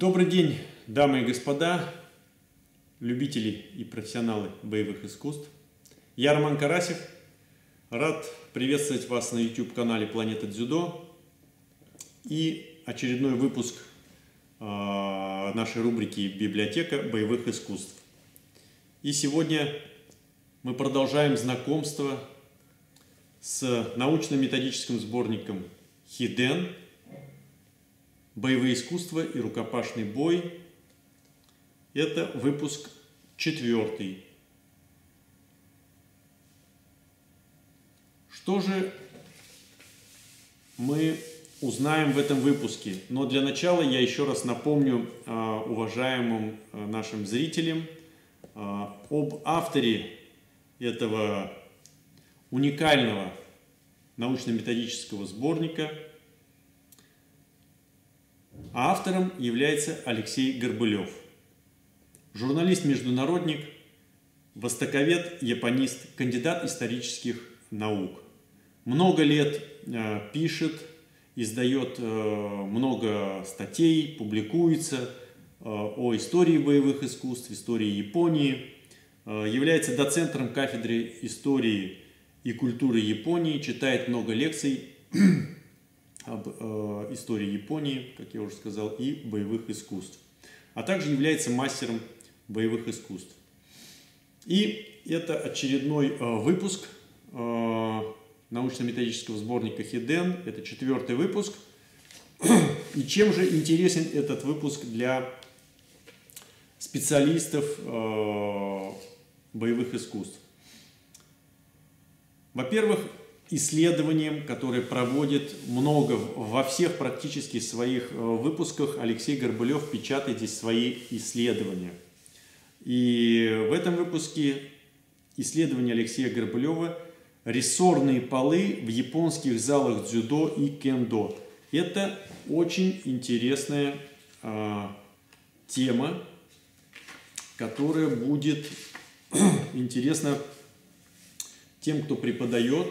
Добрый день, дамы и господа, любители и профессионалы боевых искусств. Я Роман Карасев, рад приветствовать вас на YouTube-канале Планета Дзюдо и очередной выпуск э, нашей рубрики «Библиотека боевых искусств». И сегодня мы продолжаем знакомство с научно-методическим сборником «Хиден. Боевые искусства и рукопашный бой». Это выпуск четвертый. Что же мы узнаем в этом выпуске? Но для начала я еще раз напомню а, уважаемым а, нашим зрителям а, об авторе этого уникального научно-методического сборника. А автором является Алексей Горбылев. Журналист-международник, востоковед, японист, кандидат исторических наук. Много лет э, пишет, издает э, много статей, публикуется э, о истории боевых искусств, истории Японии – Э, является доцентром кафедры истории и культуры Японии, читает много лекций об э, истории Японии, как я уже сказал, и боевых искусств, а также является мастером боевых искусств. И это очередной э, выпуск э, научно-методического сборника Хиден, это четвертый выпуск. И чем же интересен этот выпуск для специалистов э, боевых искусств. Во-первых, исследованием, которое проводит много во всех практически своих э, выпусках, Алексей Горбылев печатает здесь свои исследования. И в этом выпуске исследование Алексея Горбылева «Рессорные полы в японских залах дзюдо и кендо». Это очень интересная э, тема, которая будет интересно тем, кто преподает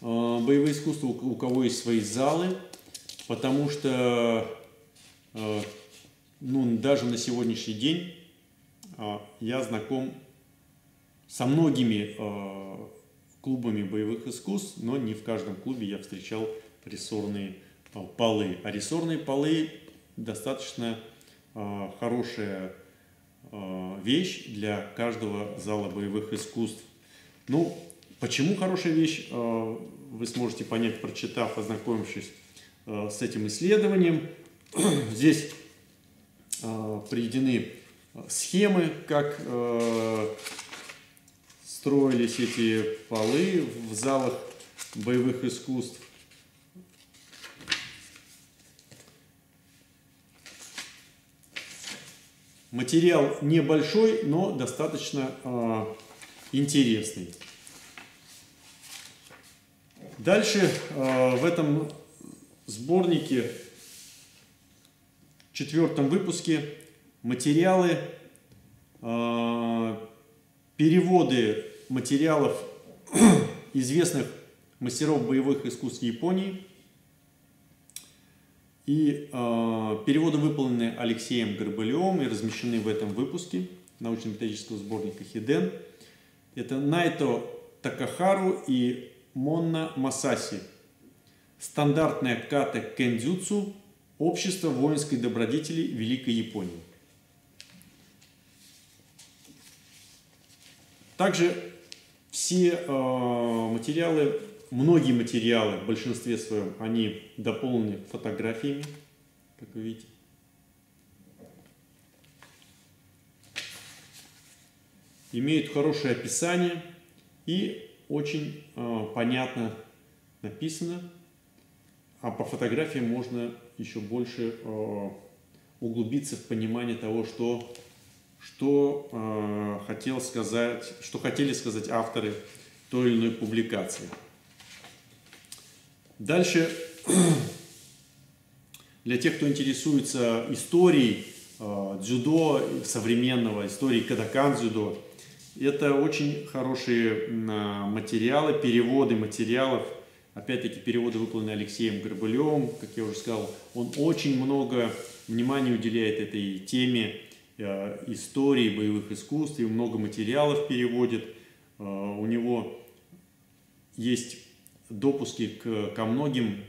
боевые искусства, у кого есть свои залы, потому что э, ну, даже на сегодняшний день э, я знаком со многими клубами боевых искусств, но не в каждом клубе я встречал рессорные полы. А рессорные полы достаточно хорошая вещь для каждого зала боевых искусств. Ну, почему хорошая вещь, э, вы сможете понять, прочитав, ознакомившись э, с этим исследованием. Здесь приведены схемы, как строились эти полы в залах боевых искусств. Материал небольшой, но достаточно э, интересный. Дальше э, в этом сборнике, в четвертом выпуске, материалы, э, переводы материалов известных мастеров боевых искусств Японии – и э, переводы выполнены Алексеем Горбылевым и размещены в этом выпуске научно-методического сборника Хиден. Это Найто Такахару и Монна Масаси. Стандартная ката кендзюцу Общество воинской добродетели Великой Японии. Также все э, материалы многие материалы, в большинстве своем, они дополнены фотографиями, как вы видите. Имеют хорошее описание и очень э, понятно написано. А по фотографиям можно еще больше э, углубиться в понимание того, что, что, э, хотел сказать, что хотели сказать авторы той или иной публикации. Дальше, для тех, кто интересуется историей э, дзюдо современного, историей кадакан дзюдо, это очень хорошие материалы, переводы материалов. Опять-таки переводы выполнены Алексеем Горбылевым, как я уже сказал. Он очень много внимание уделяет этой теме э, истории боевых искусств и много материалов переводит. Э, у него есть допуски к, ко многим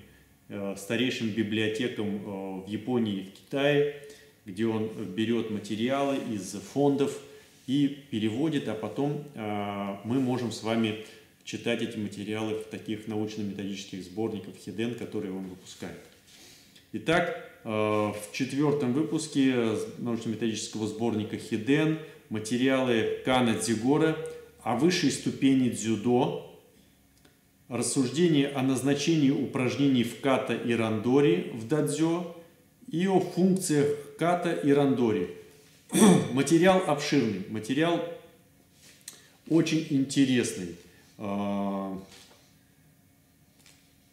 э, старейшим библиотекам в Японии и в Китае, где он берет материалы из фондов и переводит, а потом мы можем с вами читать эти материалы в таких научно-методических сборниках Хиден, которые он выпускает. Итак, э, в четвертом выпуске научно-методического сборника Хиден материалы Кана Дзигора о высшей ступени дзюдо, рассуждение о назначении упражнений в ката и рандори в дадзё и о функциях ката и рандори. Материал обширный, материал очень интересный. А,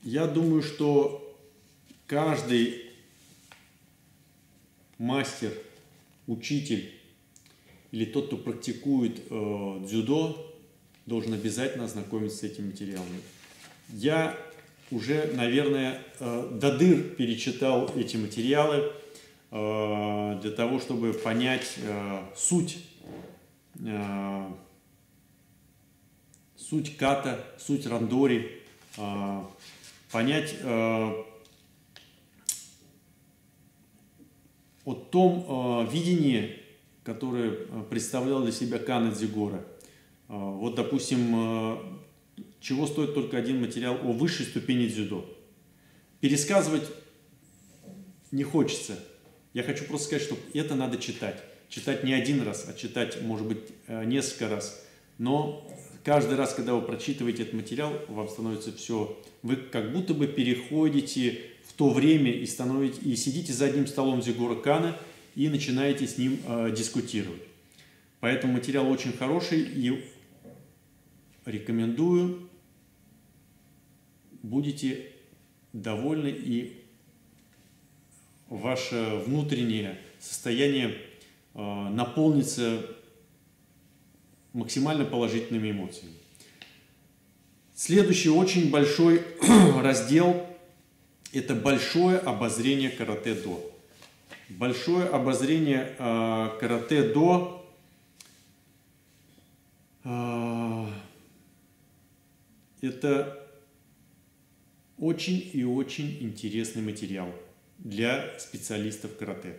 я думаю, что каждый мастер, учитель или тот, кто практикует э, дзюдо, должен обязательно ознакомиться с этими материалами. Я уже, наверное, э, до дыр перечитал эти материалы для того, чтобы понять э, суть э, суть ката, суть рандори, понять о том видении, которое представлял для себя Кана Дзигора. Вот, допустим, чего стоит только один материал о высшей ступени дзюдо. Пересказывать не хочется. Я хочу просто сказать, что это надо читать. Читать не один раз, а читать, может быть, несколько раз. Но каждый раз, когда вы прочитываете этот материал, вам становится все, вы как будто бы переходите в то время и, становитесь, и сидите за одним столом Зигура Кана и начинаете с ним э, дискутировать. Поэтому материал очень хороший и рекомендую. Будете довольны и ваше внутреннее состояние э, наполнится максимально положительными эмоциями. Следующий очень большой раздел – это большое обозрение карате-до. Большое обозрение э, карате-до э, – это очень и очень интересный материал для специалистов карате.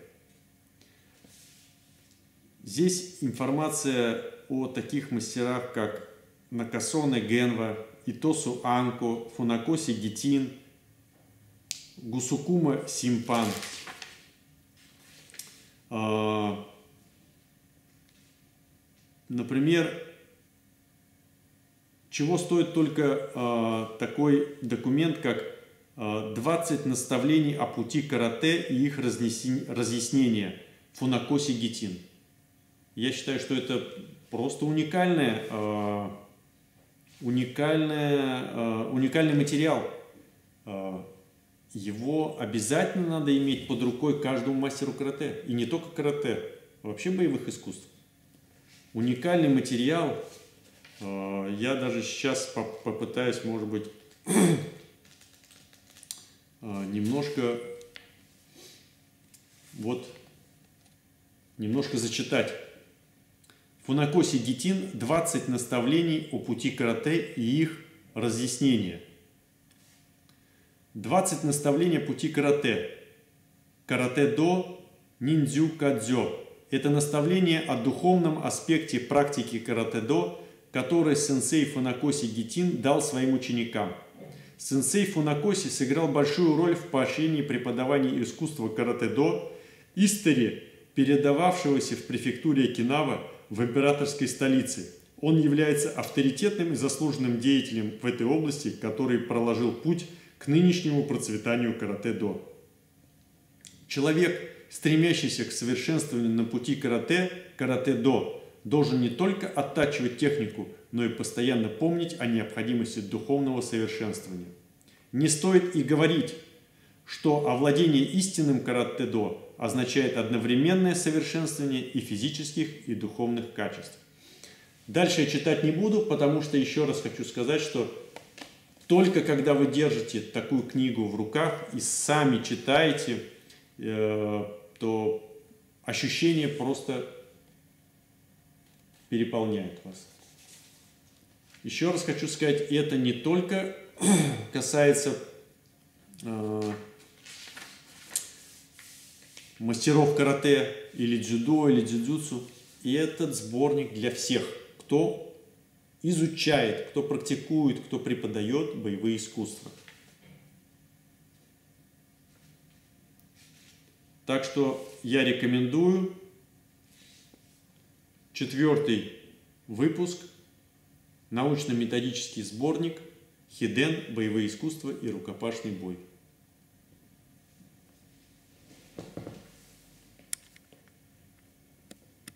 Здесь информация о таких мастерах, как Накасоне Генва, Итосу Анко, Фунакоси Гитин, Гусукума Симпан. А, например, чего стоит только а, такой документ, как 20 а, наставлений о пути карате и их разъяснения Фунакоси Гитин. Я считаю, что это просто уникальное, э, уникальное, э, уникальный материал. Э, его обязательно надо иметь под рукой каждому мастеру карате. И не только карате, а вообще боевых искусств. Уникальный материал. Я даже сейчас попытаюсь, может быть, немножко вот немножко зачитать Фунакоси Гитин 20 наставлений о пути карате и их разъяснения. 20 наставлений пути карате. Карате-до, ниндзю-кадзё. Это наставление о духовном аспекте практики карате-до, которое сенсей Фунакоси Гитин дал своим ученикам. Сенсей Фунакоси сыграл большую роль в поощрении преподавания искусства карате-до, истори, передававшегося в префектуре Окинава – в императорской столице. Он является авторитетным и заслуженным деятелем в этой области, который проложил путь к нынешнему процветанию карате-до. Человек, стремящийся к совершенствованию на пути карате, карате-до, должен не только оттачивать технику, но и постоянно помнить о необходимости духовного совершенствования. Не стоит и говорить, что овладение истинным карате-до означает одновременное совершенствование и физических, и духовных качеств. Дальше я читать не буду, потому что еще раз хочу сказать, что только когда вы держите такую книгу в руках и сами читаете, э, то ощущение просто переполняет вас. Еще раз хочу сказать, это не только касается э, мастеров карате или дзюдо или дзюдзюцу. И этот сборник для всех, кто изучает, кто практикует, кто преподает боевые искусства. Так что я рекомендую четвертый выпуск, научно-методический сборник «Хиден. Боевые искусства и рукопашный бой».